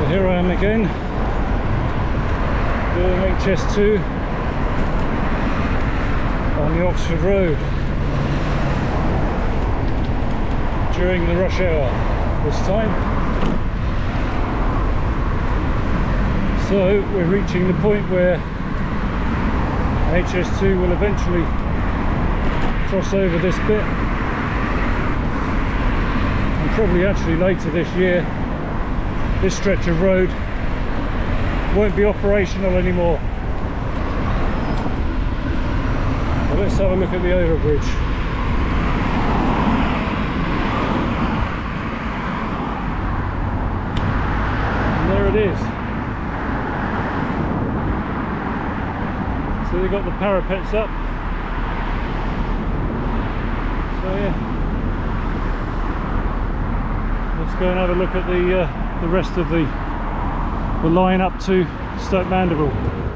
So here I am again, doing HS2 on the Oxford Road during the rush hour this time. So we're reaching the point where HS2 will eventually cross over this bit and probably actually later this year this stretch of road won't be operational anymore. Let's have a look at the overbridge. And there it is. So they've got the parapets up. So yeah. Let's go and have a look at the uh, the rest of the the line up to Stoke Mandeville.